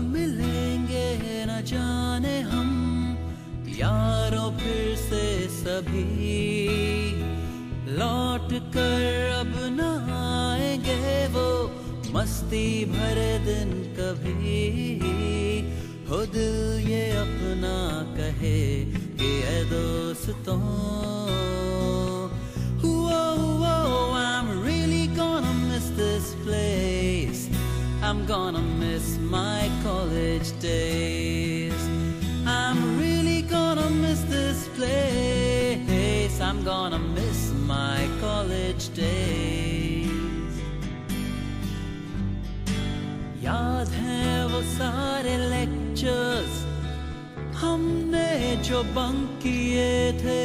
मिलेंगे न जाने हम, यारों फिर से सभी। लौट कर अब न आएँगे वो, मस्ती भरे दिन कभी। दिल ये अपना कहे कि दोस्तों याद हैं वो सारे लेक्चर्स हमने जो बंक किए थे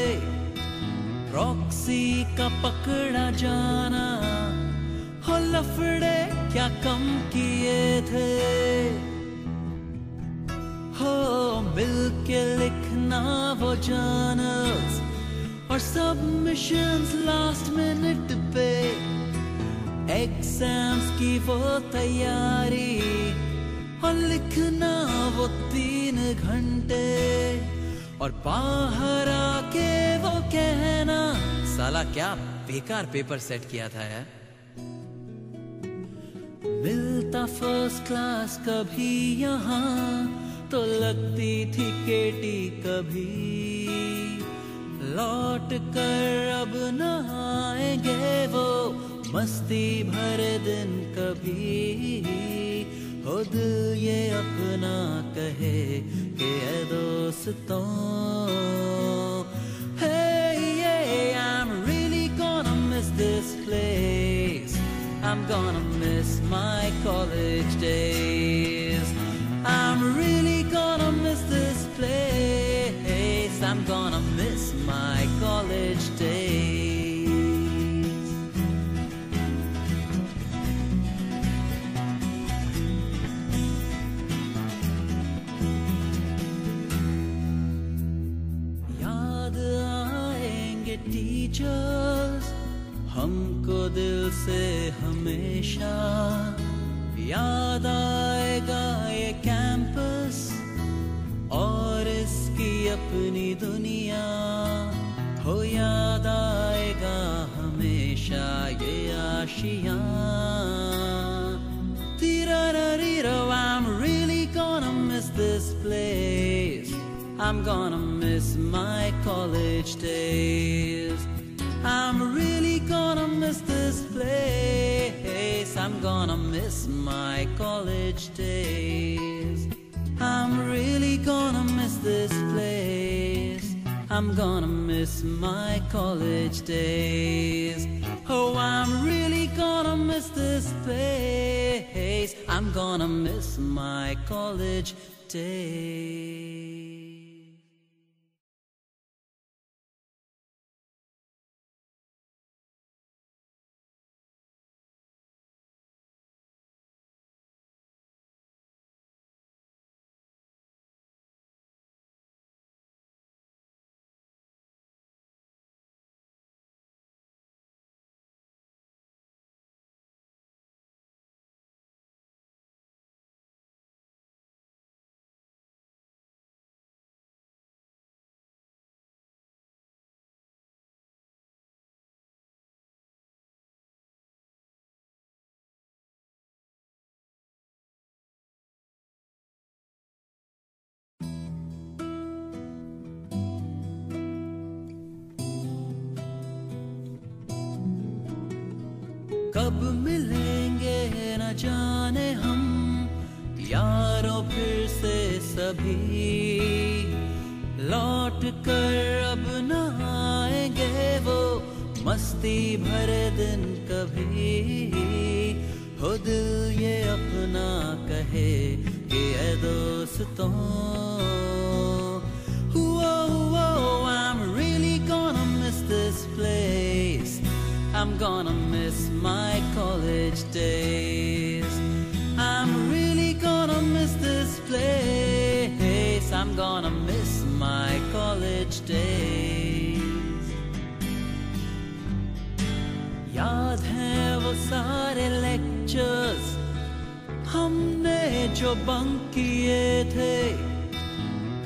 प्रॉक्सी का पकड़ा जाना हो लफड़े क्या कम किए थे। हो मिल के लिखना वो जानर्स और सबमिशंस लास्ट मिनट पे एग्ज़ाम्स की वो तैयारी और लिखना वो तीन घंटे। और बाहर आके वो कहना, साला क्या बेकार पेपर सेट किया था यार। मिलता फ़र्स्ट क्लास कभी यहाँ तो लगती थी केटी कभी। लौट कर अब न आएँगे वो मस्ती भरे दिन कभी हो दिल ये अपना कहे कि ए दोस्तों Hey, yeah, I'm really gonna miss this place. I'm gonna miss my college days. I'm really gonna miss this place. I'm gonna miss my college days. से हमेशा याद आएगा ये कैंपस और इसकी अपनी दुनिया हो याद आएगा हमेशा ये Asia Tirarariro, I'm really gonna miss this place. I'm gonna miss my college days. I'm really gonna miss this place. I'm gonna miss my college days. I'm really gonna miss this place. I'm gonna miss my college days. Oh, I'm really gonna miss this place. I'm gonna miss my college days. कब मिलेंगे न जाने हम, यारों फिर से सभी। लौट कर अब न आएँगे वो, मस्ती भरे दिन कभी। हो दिल ये अपना कहे कि दोस्तों I'm gonna miss my college days. याद हैं वो सारे lectures हमने जो बंक किए थे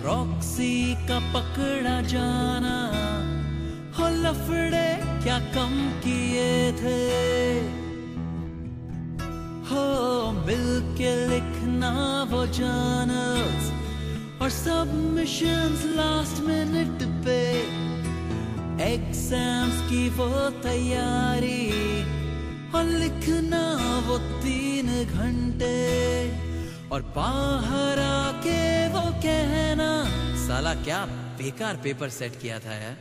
प्रॉक्सी का पकड़ा जाना हो लफड़े क्या कम किए थे हो मिल के लिखना वो जानर्स और सबमिशंस लास्ट मिनट पे एग्ज़ाम्स की वो तैयारी और लिखना वो तीन घंटे और बाहर आके वो कहना, साला क्या बेकार पेपर सेट किया था यार।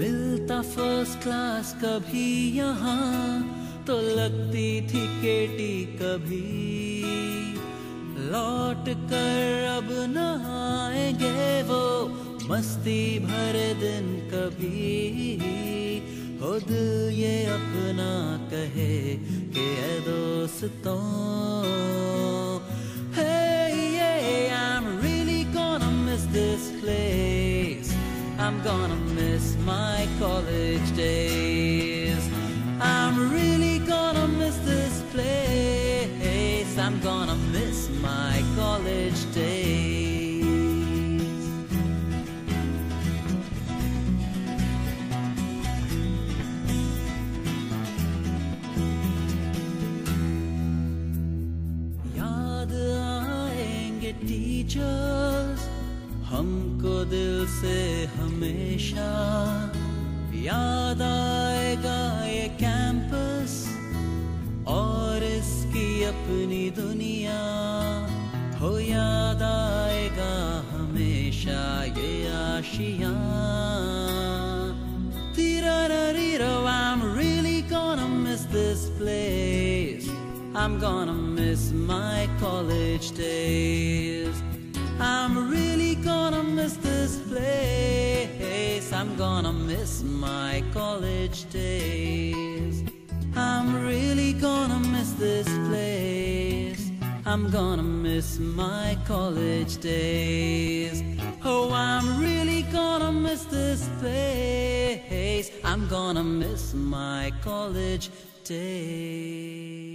मिलता फ़र्स्ट क्लास कभी यहाँ तो लगती थी केटी कभी लौट कर अब न आएंगे वो मस्ती भरे दिन कभी हो दिल ये अपना कहे कि ए दोस्तों Hey, yeah, I'm really gonna miss this place. I'm gonna miss my college days. I'm really gonna miss this place. I'm gonna miss my college days. याद आएँगे टीचर्स हमको दिल से हमेशा याद आएगा ये कैंपस और इसकी अपनी दुनिया हो याद आएगा हमेशा ये Asia Tirarariro, I'm really gonna miss this place. I'm gonna miss my college days. I'm really gonna miss this place. I'm gonna miss my college days. I'm really gonna miss this place. I'm gonna miss my college days. Oh, I'm really gonna miss this place. I'm gonna miss my college days.